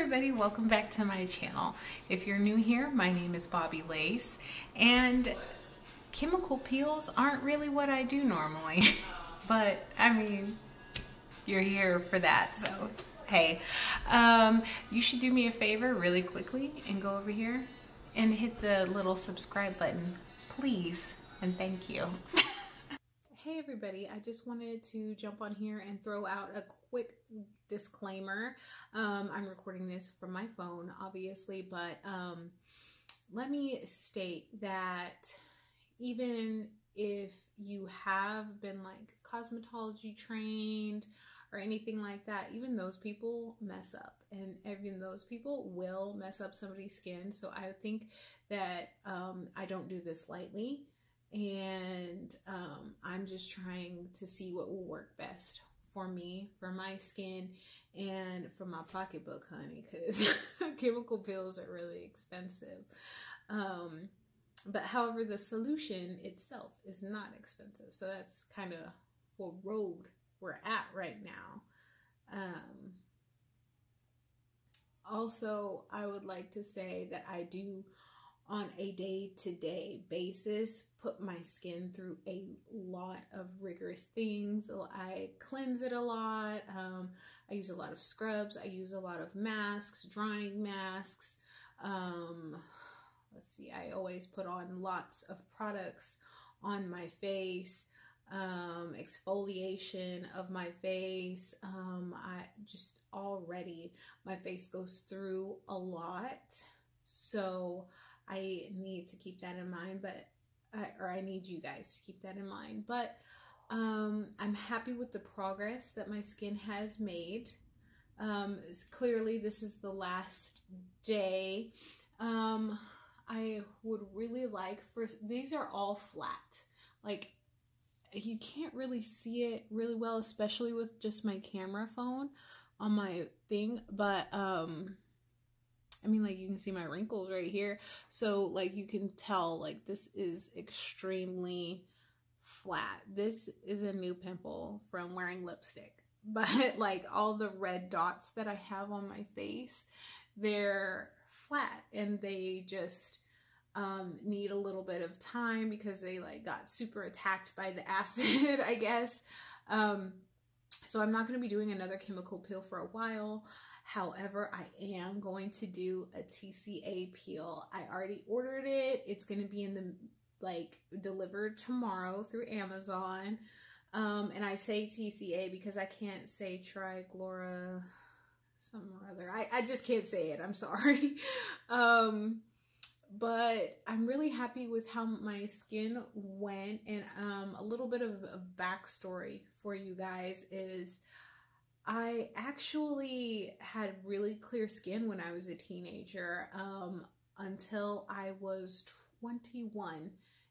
everybody, welcome back to my channel. If you're new here, my name is Bobbi Lace and chemical peels aren't really what I do normally, but I mean, you're here for that, so hey. Um, you should do me a favor really quickly and go over here and hit the little subscribe button, please, and thank you. Hey everybody, I just wanted to jump on here and throw out a quick disclaimer. Um, I'm recording this from my phone, obviously, but um, let me state that even if you have been like cosmetology trained or anything like that, even those people mess up and even those people will mess up somebody's skin. So I think that um, I don't do this lightly and um, I'm just trying to see what will work best for me, for my skin, and for my pocketbook, honey, because chemical peels are really expensive. Um, but however, the solution itself is not expensive, so that's kind of what road we're at right now. Um, also, I would like to say that I do on a day to day basis put my skin through a lot of rigorous things. I cleanse it a lot. Um, I use a lot of scrubs. I use a lot of masks, drying masks. Um, let's see, I always put on lots of products on my face. Um, exfoliation of my face. Um, I just already, my face goes through a lot. So I need to keep that in mind, but or I need you guys to keep that in mind. But um, I'm happy with the progress that my skin has made. Um, clearly, this is the last day. Um, I would really like for these are all flat. Like you can't really see it really well, especially with just my camera phone on my thing. But um, I mean, like you can see my wrinkles right here. So like you can tell like this is extremely flat. This is a new pimple from wearing lipstick. But like all the red dots that I have on my face, they're flat and they just um, need a little bit of time because they like got super attacked by the acid, I guess. Um, so I'm not going to be doing another chemical peel for a while. However, I am going to do a TCA peel. I already ordered it. It's going to be in the like delivered tomorrow through Amazon. Um, and I say TCA because I can't say Triglora something or other. I, I just can't say it. I'm sorry. um, but I'm really happy with how my skin went. And um, a little bit of, of backstory for you guys is I actually had really clear skin when I was a teenager um, until I was 21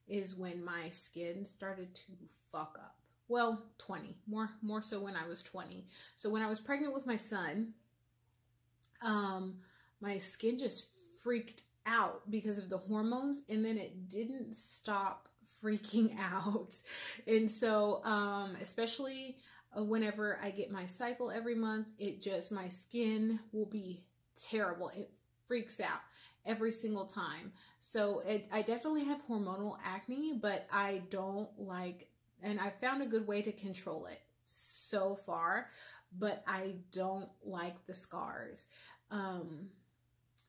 is when my skin started to fuck up. Well, 20, more more so when I was 20. So when I was pregnant with my son, um, my skin just freaked out because of the hormones and then it didn't stop freaking out. And so, um, especially whenever I get my cycle every month, it just, my skin will be terrible. It freaks out every single time. So it, I definitely have hormonal acne, but I don't like, and I found a good way to control it so far, but I don't like the scars. Um,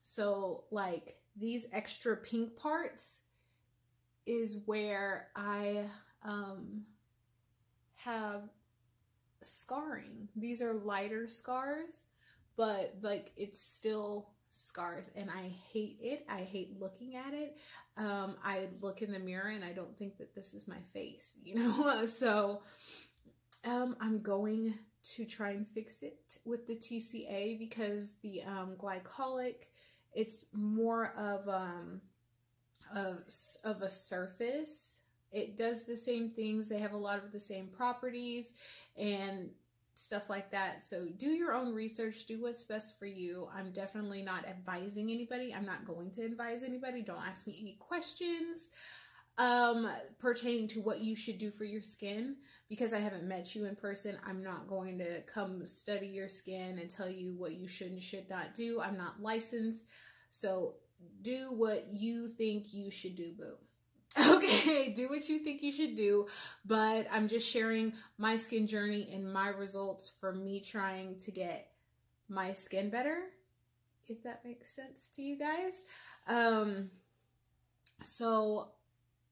so like these extra pink parts is where I um, have scarring. These are lighter scars, but like it's still scars and I hate it. I hate looking at it. Um, I look in the mirror and I don't think that this is my face, you know? so um, I'm going to try and fix it with the TCA because the um, glycolic, it's more of, um, of, of a surface it does the same things. They have a lot of the same properties and stuff like that. So do your own research, do what's best for you. I'm definitely not advising anybody. I'm not going to advise anybody. Don't ask me any questions. um, pertaining to what you should do for your skin. Because I haven't met you in person, I'm not going to come study your skin and tell you what you should and should not do. I'm not licensed. So do what you think you should do, boo. Okay, do what you think you should do, but I'm just sharing my skin journey and my results for me trying to get my skin better, if that makes sense to you guys. Um, so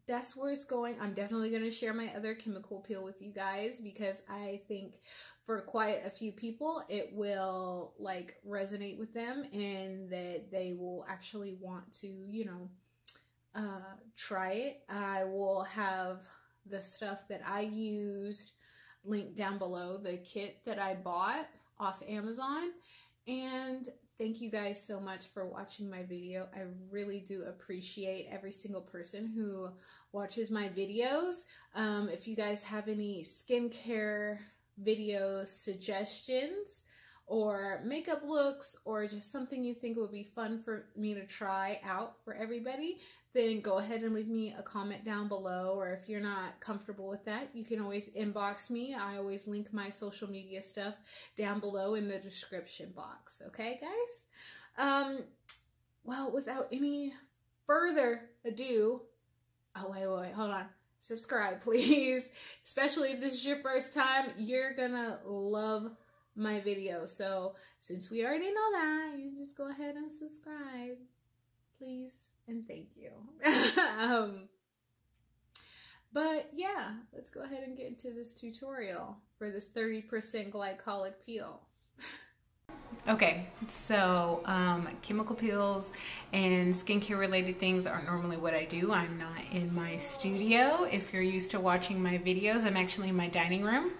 that's where it's going. I'm definitely going to share my other chemical peel with you guys because I think for quite a few people it will like resonate with them and that they will actually want to, you know, uh, try it. I will have the stuff that I used linked down below, the kit that I bought off Amazon. And thank you guys so much for watching my video. I really do appreciate every single person who watches my videos. Um, if you guys have any skincare video suggestions, or makeup looks or just something you think would be fun for me to try out for everybody, then go ahead and leave me a comment down below. Or if you're not comfortable with that, you can always inbox me. I always link my social media stuff down below in the description box. Okay, guys? Um, well, without any further ado, oh, wait, wait, wait, hold on. Subscribe, please. Especially if this is your first time, you're gonna love my video. So since we already know that, you just go ahead and subscribe, please and thank you. um, but yeah, let's go ahead and get into this tutorial for this 30% glycolic peel. Okay, so um, chemical peels and skincare related things aren't normally what I do. I'm not in my studio. If you're used to watching my videos, I'm actually in my dining room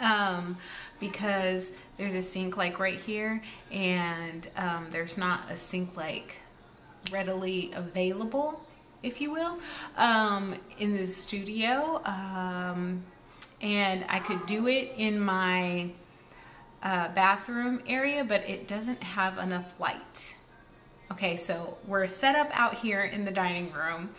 um, because there's a sink like right here and um, there's not a sink like readily available, if you will, um, in the studio. Um, and I could do it in my uh, bathroom area, but it doesn't have enough light. Okay, so we're set up out here in the dining room,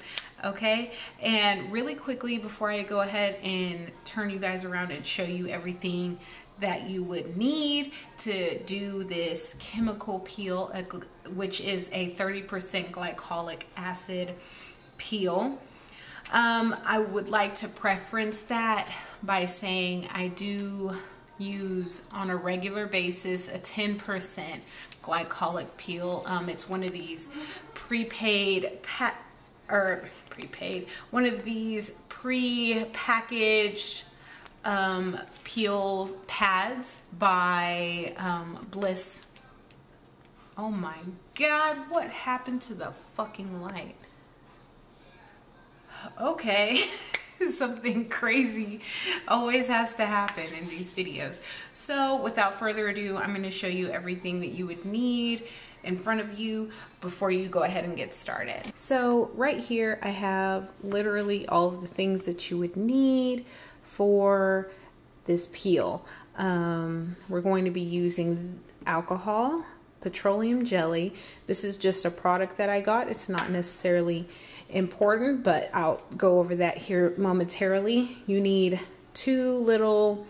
okay? And really quickly, before I go ahead and turn you guys around and show you everything that you would need to do this chemical peel, which is a 30% glycolic acid peel. Um, I would like to preference that by saying I do use on a regular basis a 10% glycolic peel. Um, it's one of these prepaid or prepaid, one of these pre-packaged um, Peels pads by um, Bliss. Oh my god, what happened to the fucking light? Okay, something crazy always has to happen in these videos. So without further ado, I'm going to show you everything that you would need in front of you before you go ahead and get started. So right here I have literally all of the things that you would need for this peel. Um, we're going to be using alcohol, petroleum jelly. This is just a product that I got. It's not necessarily important, but I'll go over that here momentarily. You need two little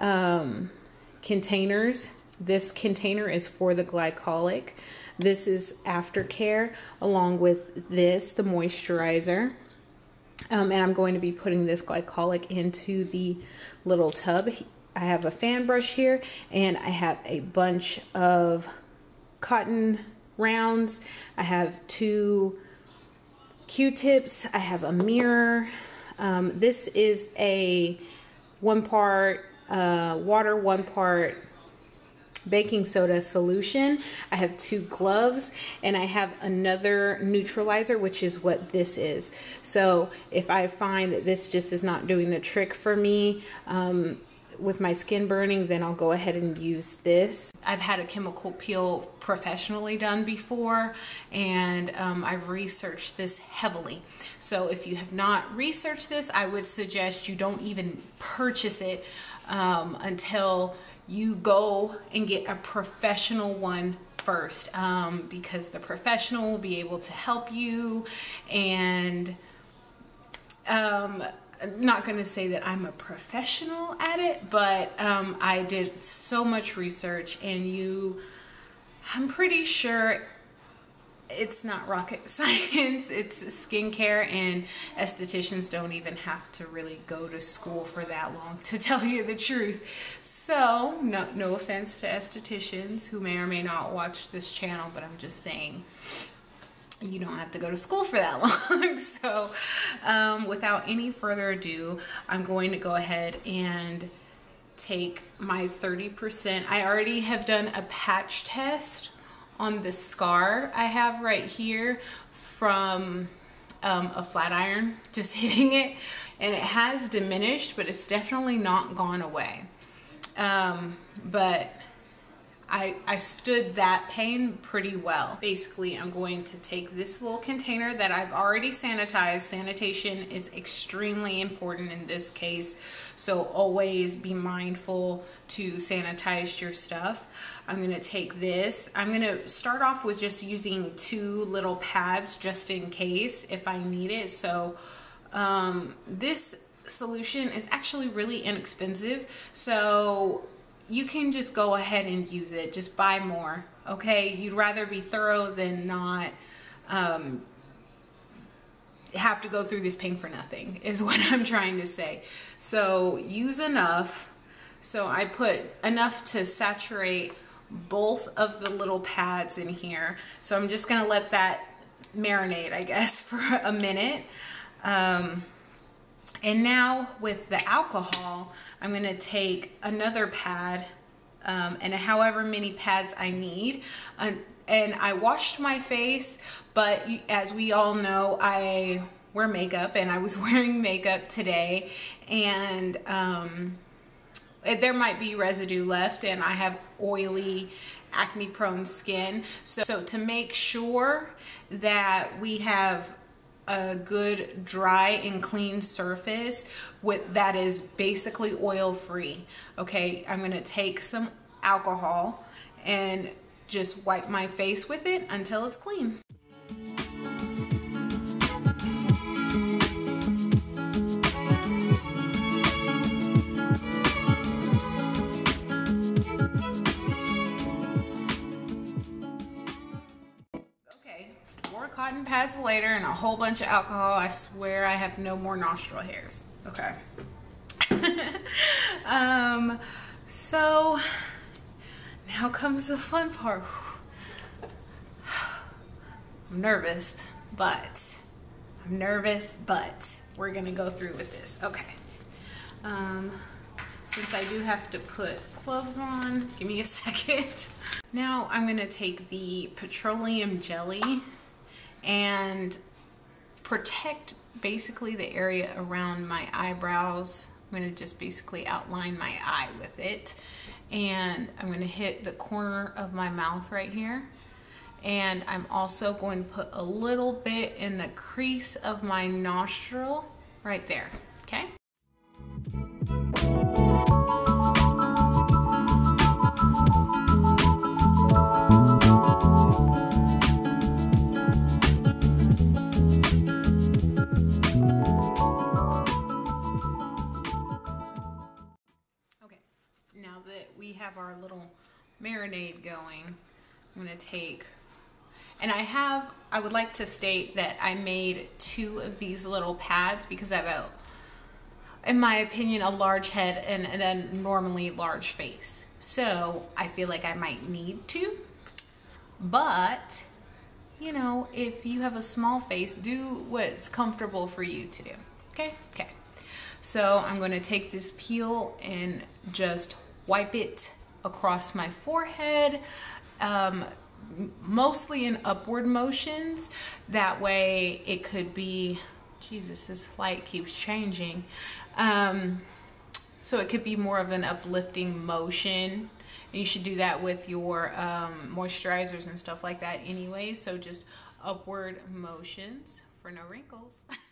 um, containers. This container is for the glycolic. This is aftercare along with this, the moisturizer. Um, and I'm going to be putting this glycolic into the little tub. I have a fan brush here and I have a bunch of cotton rounds. I have two Q-tips. I have a mirror. Um, this is a one part uh, water, one part baking soda solution. I have two gloves and I have another neutralizer, which is what this is. So if I find that this just is not doing the trick for me, um, with my skin burning, then I'll go ahead and use this. I've had a chemical peel professionally done before and um, I've researched this heavily. So if you have not researched this, I would suggest you don't even purchase it um, until you go and get a professional one first um, because the professional will be able to help you and Um, I'm not going to say that I'm a professional at it, but um, I did so much research, and you, I'm pretty sure it's not rocket science, it's skincare, and estheticians don't even have to really go to school for that long, to tell you the truth. So, no, no offense to estheticians who may or may not watch this channel, but I'm just saying you don't have to go to school for that long. so um, without any further ado, I'm going to go ahead and take my 30%. I already have done a patch test on the scar I have right here from um, a flat iron, just hitting it. And it has diminished, but it's definitely not gone away. Um, but I, I stood that pain pretty well. Basically, I'm going to take this little container that I've already sanitized. Sanitation is extremely important in this case, so always be mindful to sanitize your stuff. I'm gonna take this. I'm gonna start off with just using two little pads just in case if I need it. So um, this solution is actually really inexpensive. So you can just go ahead and use it. Just buy more, okay? You'd rather be thorough than not um, have to go through this pain for nothing, is what I'm trying to say. So use enough. So I put enough to saturate both of the little pads in here. So I'm just gonna let that marinate, I guess, for a minute. Um, and now with the alcohol, I'm gonna take another pad um, and however many pads I need. Uh, and I washed my face, but as we all know, I wear makeup and I was wearing makeup today and um, there might be residue left and I have oily acne prone skin. So, so to make sure that we have a good dry and clean surface with that is basically oil free okay? I'm gonna take some alcohol and just wipe my face with it until it's clean cotton pads later and a whole bunch of alcohol, I swear I have no more nostril hairs. Okay. um, so now comes the fun part. I'm nervous, but I'm nervous, but we're gonna go through with this. Okay. Um, since I do have to put gloves on, give me a second. Now I'm gonna take the petroleum jelly and protect basically the area around my eyebrows. I'm going to just basically outline my eye with it. And I'm going to hit the corner of my mouth right here. And I'm also going to put a little bit in the crease of my nostril right there. Okay? Take, and I have, I would like to state that I made two of these little pads because I have a, in my opinion, a large head and, and a normally large face. So I feel like I might need to, but you know, if you have a small face, do what's comfortable for you to do. Okay? Okay. So I'm going to take this peel and just wipe it across my forehead, um, mostly in upward motions. That way it could be, Jesus, this light keeps changing. Um, so it could be more of an uplifting motion. And you should do that with your um, moisturizers and stuff like that anyway. So just upward motions for no wrinkles.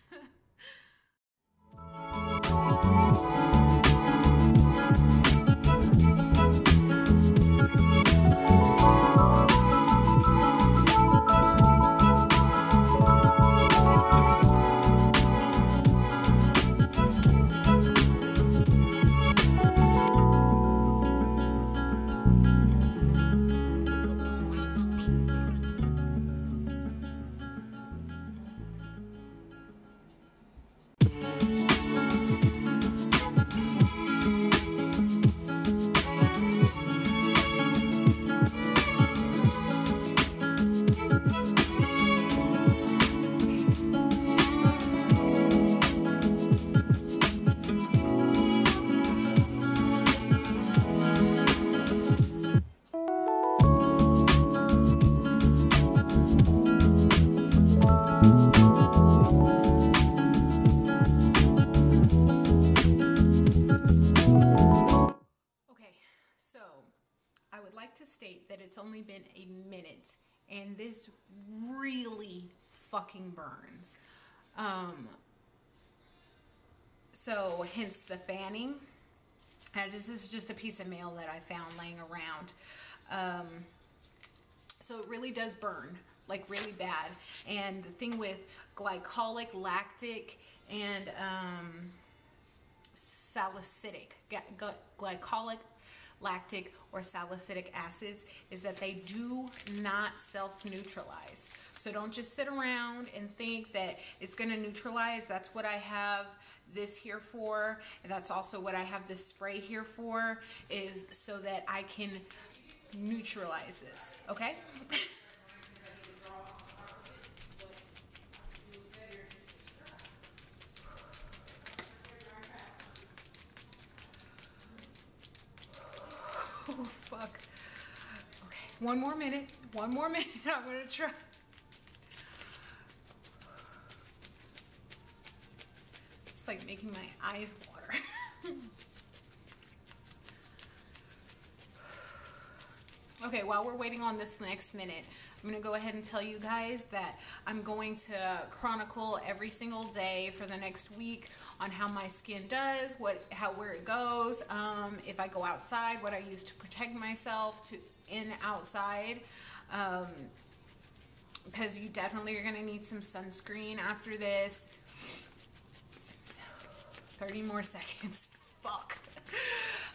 this really fucking burns. Um, so hence the fanning. And this is just a piece of mail that I found laying around. Um, so it really does burn, like really bad. And the thing with glycolic, lactic, and um, salicylic, glycolic, lactic, or salicylic acids is that they do not self-neutralize. So don't just sit around and think that it's going to neutralize. That's what I have this here for. And that's also what I have this spray here for is so that I can neutralize this. Okay? Oh, fuck. Okay, one more minute. One more minute. I'm gonna try. It's like making my eyes water. okay, while we're waiting on this next minute, I'm going to go ahead and tell you guys that I'm going to chronicle every single day for the next week on how my skin does, what, how, where it goes, um, if I go outside, what I use to protect myself to in outside. Um, because you definitely are going to need some sunscreen after this. 30 more seconds. Fuck.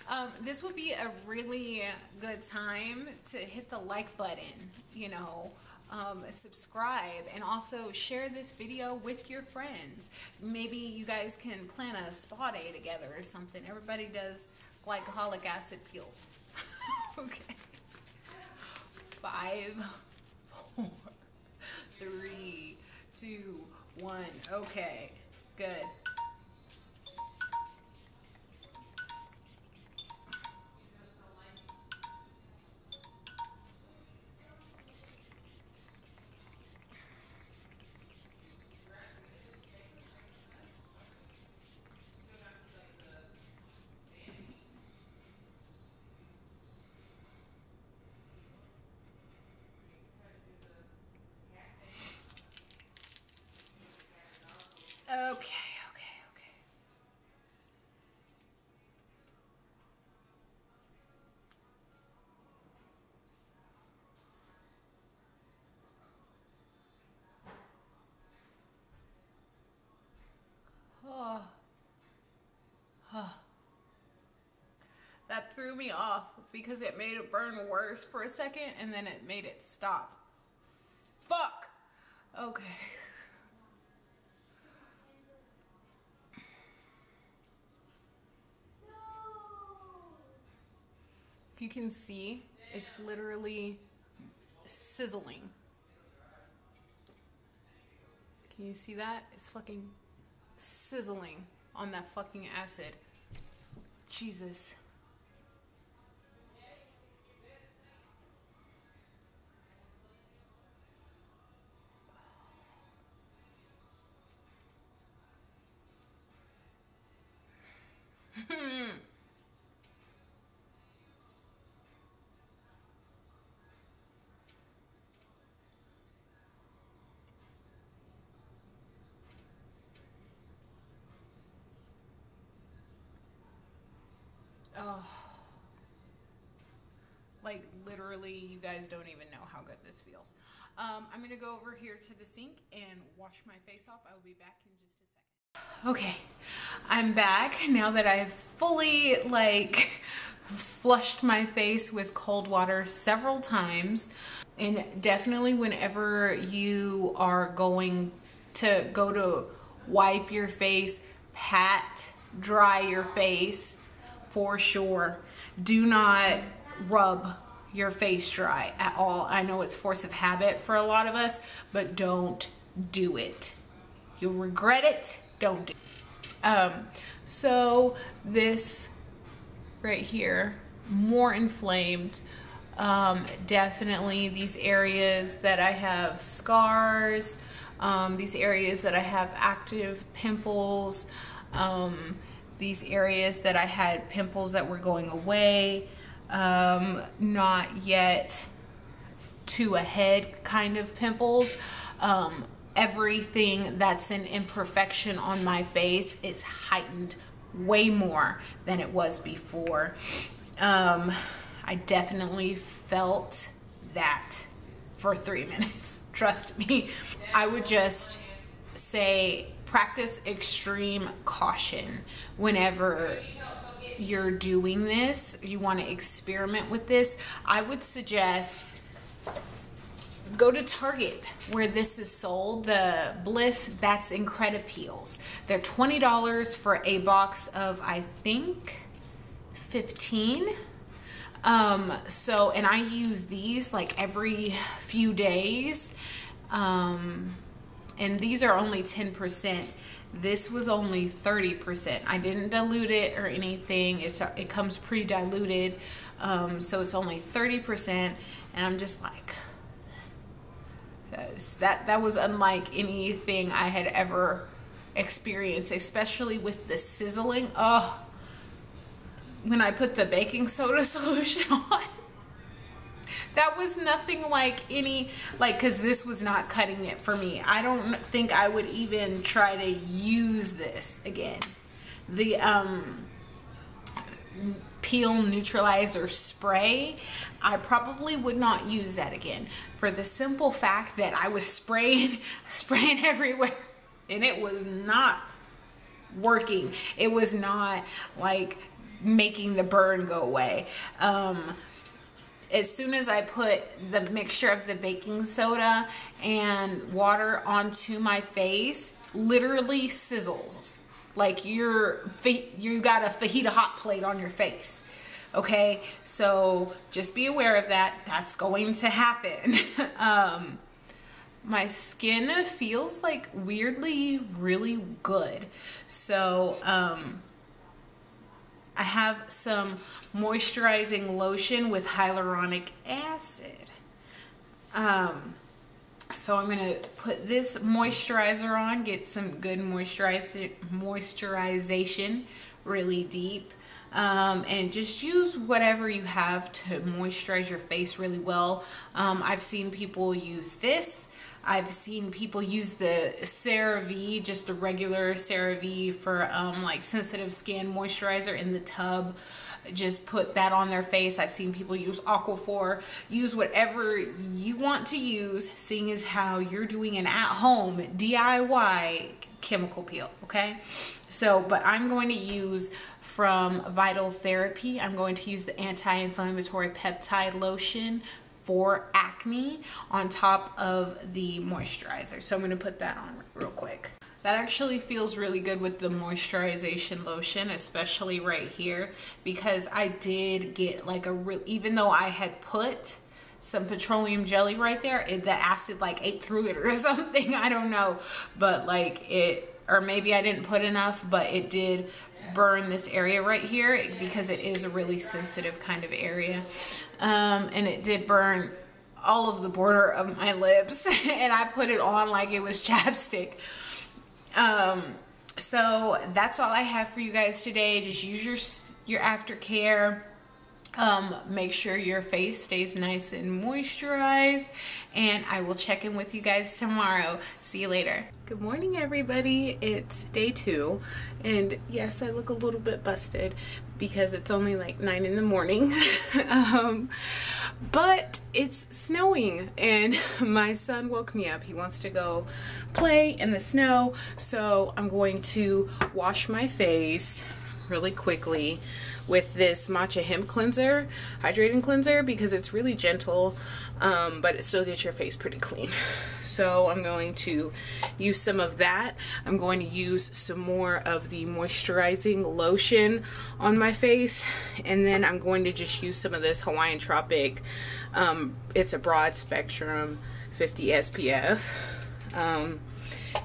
Um, this would be a really good time to hit the like button, you know, um, subscribe, and also share this video with your friends. Maybe you guys can plan a spa day together or something. Everybody does glycolic acid peels. okay. Five, four, three, two, one. Okay, good. Threw me off because it made it burn worse for a second and then it made it stop. Fuck! Okay. If you can see, it's literally sizzling. Can you see that? It's fucking sizzling on that fucking acid. Jesus. Literally, you guys don't even know how good this feels. Um, I'm gonna go over here to the sink and wash my face off. I will be back in just a second. Okay, I'm back now that I've fully like flushed my face with cold water several times. And definitely whenever you are going to go to wipe your face, pat dry your face for sure. Do not rub your face dry at all. I know it's force of habit for a lot of us, but don't do it. You'll regret it. Don't do it. Um, so this right here, more inflamed. Um, definitely these areas that I have scars, um, these areas that I have active pimples, um, these areas that I had pimples that were going away, um, not yet to a head kind of pimples. Um, everything that's an imperfection on my face is heightened way more than it was before. Um, I definitely felt that for three minutes. Trust me. I would just say practice extreme caution whenever you're doing this, you want to experiment with this. I would suggest go to Target where this is sold. The Bliss, that's Incredipeels. They're $20 for a box of, I think, 15. Um, so, and I use these like every few days. Um, and these are only 10%. This was only 30%. I didn't dilute it or anything. It's it comes pre-diluted. Um, so it's only 30% and I'm just like that that was unlike anything I had ever experienced, especially with the sizzling. Oh, when I put the baking soda solution on that was nothing like any like because this was not cutting it for me. I don't think i would even try to use this again. The um peel neutralizer spray i probably would not use that again. For the simple fact that i was spraying spraying everywhere and it was not working. It was not like making the burn go away. Um as soon as I put the mixture of the baking soda and water onto my face, literally sizzles. Like you're you got a fajita hot plate on your face. Okay, so just be aware of that. That's going to happen. um, my skin feels like weirdly really good. So um, I have some moisturizing lotion with hyaluronic acid. Um, so I'm going to put this moisturizer on, get some good moisturizer, moisturization really deep. Um, and just use whatever you have to moisturize your face really well. Um, I've seen people use this. I've seen people use the CeraVe, just a regular CeraVe for um, like sensitive skin moisturizer in the tub. Just put that on their face. I've seen people use Aquaphor. Use whatever you want to use, seeing as how you're doing an at-home DIY chemical peel, okay? So, but I'm going to use from Vital Therapy, I'm going to use the anti-inflammatory peptide lotion for acne on top of the moisturizer. So I'm to put that on real quick. That actually feels really good with the moisturization lotion, especially right here, because I did get like a real, even though I had put some petroleum jelly right there, it, the acid like ate through it or something, I don't know, but like it, or maybe I didn't put enough, but it did burn this area right here because it is a really sensitive kind of area. Um, and it did burn all of the border of my lips and I put it on like it was chapstick. Um, so that's all I have for you guys today. Just use your, your aftercare um, make sure your face stays nice and moisturized and I will check in with you guys tomorrow. See you later. Good morning everybody. It's day two and yes I look a little bit busted because it's only like 9 in the morning um, but it's snowing and my son woke me up. He wants to go play in the snow so I'm going to wash my face really quickly with this matcha hemp cleanser, hydrating cleanser, because it's really gentle, um, but it still gets your face pretty clean. So I'm going to use some of that. I'm going to use some more of the moisturizing lotion on my face, and then I'm going to just use some of this Hawaiian Tropic. Um, it's a broad spectrum 50 SPF. Um,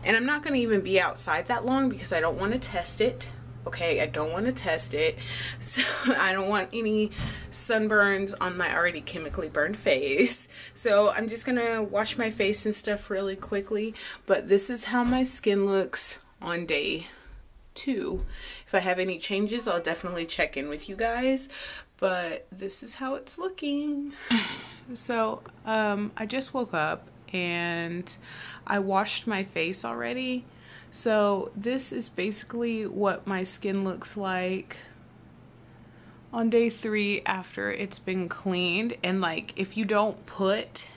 and I'm not going to even be outside that long because I don't want to test it okay I don't want to test it. So I don't want any sunburns on my already chemically burned face. So I'm just gonna wash my face and stuff really quickly. But this is how my skin looks on day two. If I have any changes I'll definitely check in with you guys. But this is how it's looking. So, um, I just woke up and I washed my face already. So, this is basically what my skin looks like on day three after it's been cleaned. And, like, if you don't put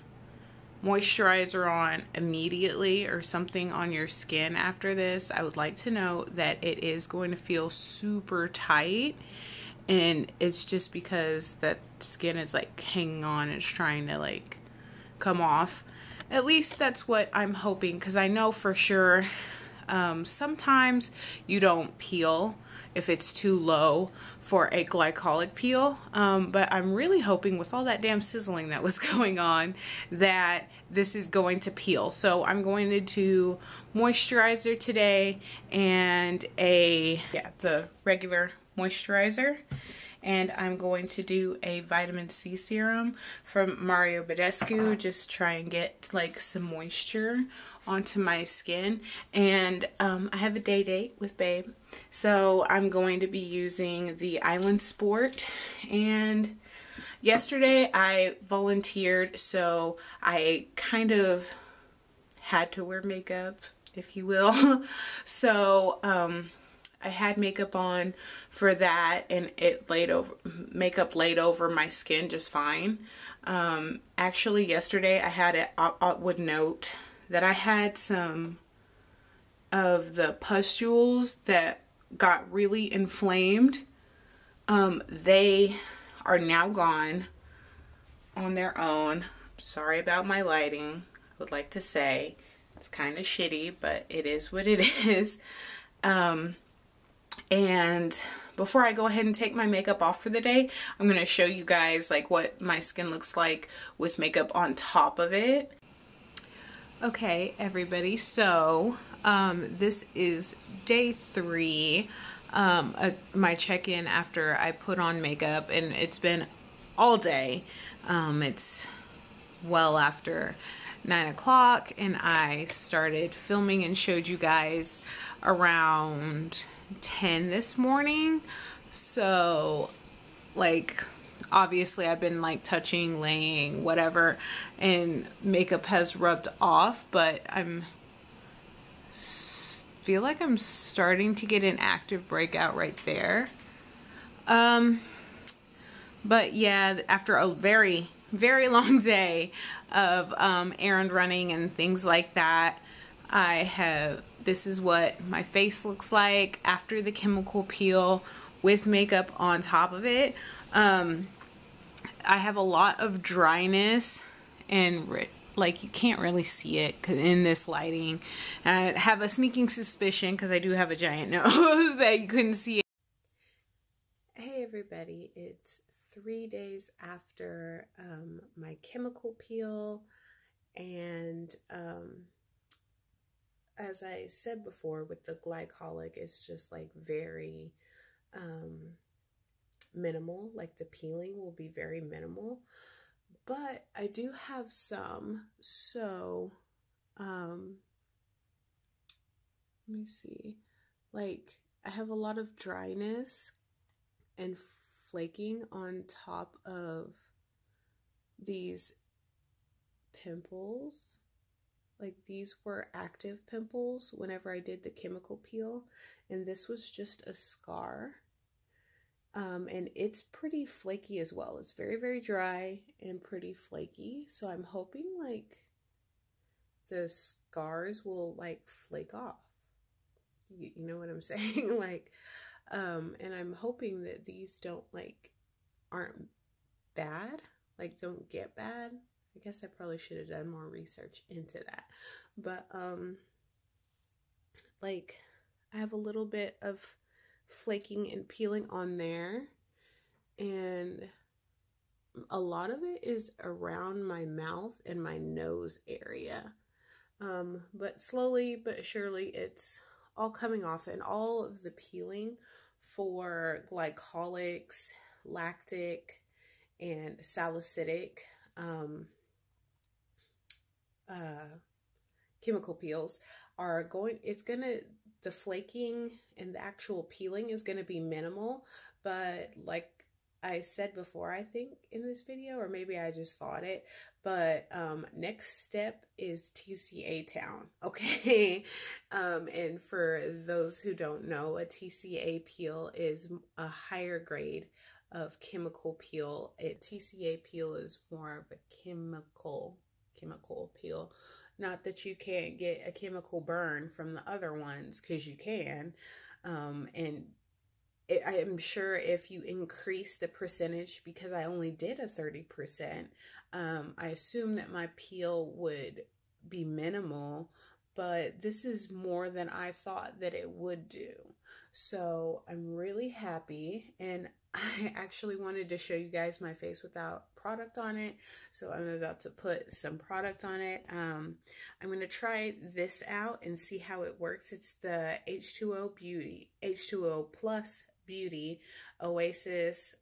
moisturizer on immediately or something on your skin after this, I would like to know that it is going to feel super tight. And it's just because that skin is like hanging on. It's trying to like come off. At least that's what i'm hoping because i know for sure um, sometimes you don't peel if it's too low for a glycolic peel um, but i'm really hoping with all that damn sizzling that was going on that this is going to peel. So i'm going to do moisturizer today and a yeah the regular moisturizer and I'm going to do a vitamin C serum from Mario Badescu just try and get like some moisture onto my skin. And um, I have a day date with babe so I'm going to be using the Island Sport. And yesterday I volunteered so I kind of had to wear makeup if you will. So um, I had makeup on for that and it laid over makeup laid over my skin just fine. Um, actually yesterday I had it would note that I had some of the pustules that got really inflamed. Um, they are now gone on their own. Sorry about my lighting. I would like to say it's kind of shitty, but it is what it is. Um, and before I go ahead and take my makeup off for the day, I'm going to show you guys like what my skin looks like with makeup on top of it. Okay, everybody, so um, this is day three, um, uh, my check-in after I put on makeup, and it's been all day. Um, it's well after 9 o'clock, and I started filming and showed you guys around 10 this morning. So, like, obviously I've been like touching, laying, whatever, and makeup has rubbed off, but I'm feel like I'm starting to get an active breakout right there. Um, but yeah, after a very, very long day of um, errand running and things like that, I have this is what my face looks like after the chemical peel with makeup on top of it. Um, I have a lot of dryness and like you can't really see it in this lighting. I have a sneaking suspicion because I do have a giant nose that you couldn't see it. Hey everybody, it's three days after um, my chemical peel and um, as I said before, with the glycolic, it's just like very um, minimal. Like the peeling will be very minimal. But I do have some. So, um, let me see. Like, I have a lot of dryness and flaking on top of these pimples like these were active pimples whenever I did the chemical peel and this was just a scar. Um, and it's pretty flaky as well. It's very very dry and pretty flaky. So I'm hoping like the scars will like flake off. You, you know what I'm saying? Like um, and I'm hoping that these don't like aren't bad like don't get bad I guess I probably should have done more research into that. But, um, like, I have a little bit of flaking and peeling on there. And a lot of it is around my mouth and my nose area. Um, but slowly but surely it's all coming off and all of the peeling for glycolics, lactic, and salicylic um, uh, chemical peels are going, it's going to, the flaking and the actual peeling is going to be minimal, but like I said before, I think, in this video, or maybe I just thought it, but um, next step is TCA Town, okay? um, and for those who don't know, a TCA peel is a higher grade of chemical peel. A TCA peel is more of a chemical, chemical peel. Not that you can't get a chemical burn from the other ones, because you can. Um, and I am sure if you increase the percentage, because I only did a 30%, um, I assume that my peel would be minimal, but this is more than I thought that it would do. So I'm really happy and I actually wanted to show you guys my face without product on it. So I'm about to put some product on it. Um, I'm going to try this out and see how it works. It's the H2O Beauty, H2O Plus Beauty Oasis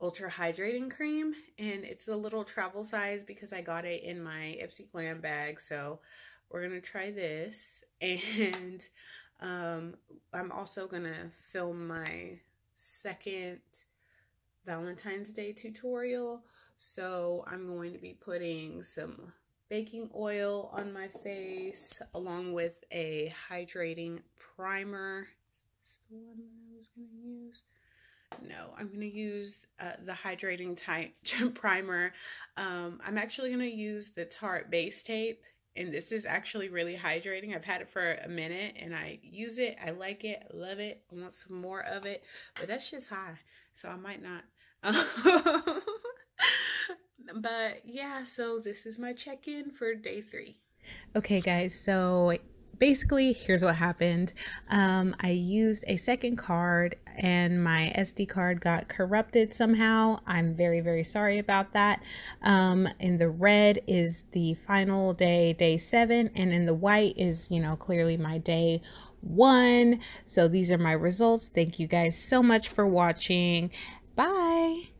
Ultra Hydrating Cream. And it's a little travel size because I got it in my Ipsy Glam bag. So we're going to try this. And um, I'm also going to film my second Valentine's Day tutorial. So I'm going to be putting some baking oil on my face along with a hydrating primer. Is the one that I was going to use? No, I'm going to use uh, the hydrating type primer. Um, I'm actually going to use the Tarte base tape and this is actually really hydrating. I've had it for a minute and I use it. I like it. Love it. I want some more of it, but that's just high, so I might not. but yeah, so this is my check-in for day three. Okay, guys, so basically, here's what happened. Um, I used a second card and my SD card got corrupted somehow. I'm very, very sorry about that. Um, in the red is the final day, day seven, and in the white is, you know, clearly my day one. So these are my results. Thank you guys so much for watching. Bye.